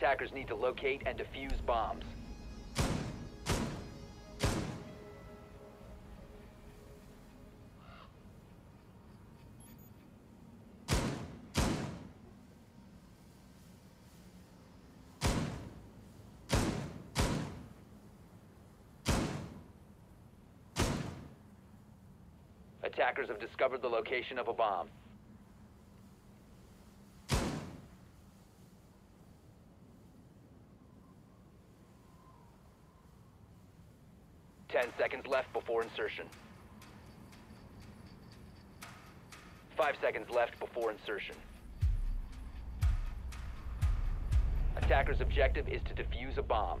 Attackers need to locate and defuse bombs. Attackers have discovered the location of a bomb. Ten seconds left before insertion. Five seconds left before insertion. Attacker's objective is to defuse a bomb.